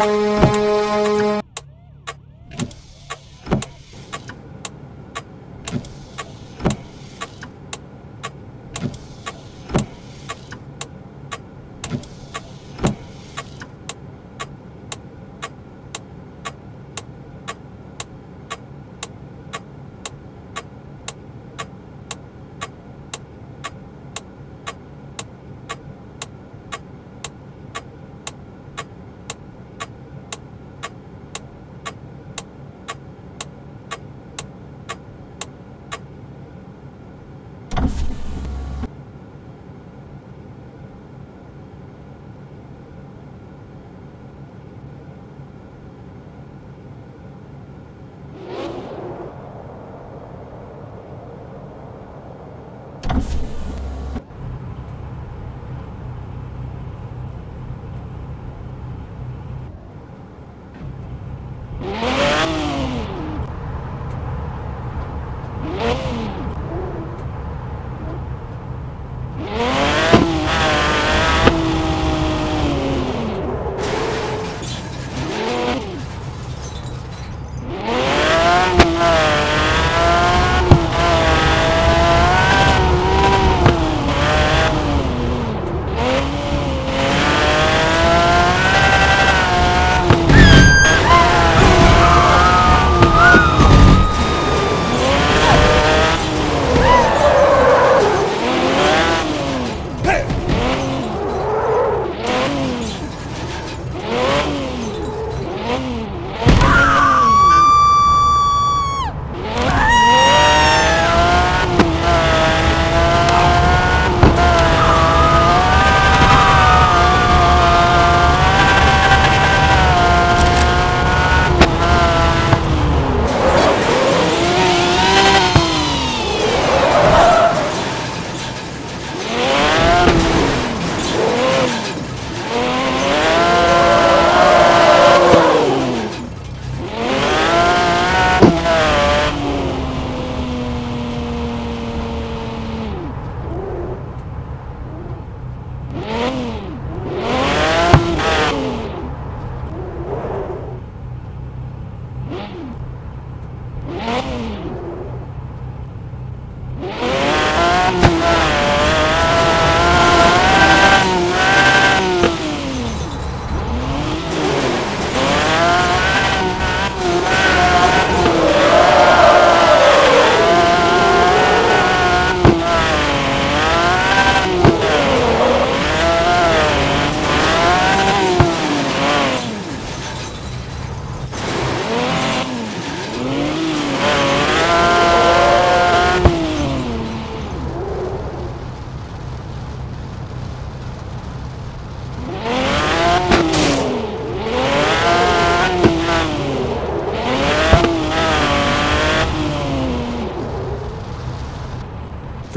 Música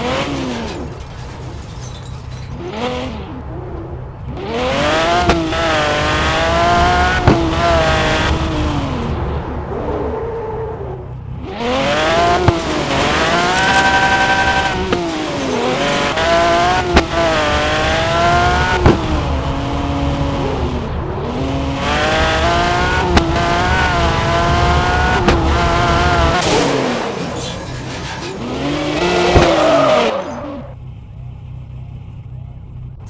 Oh.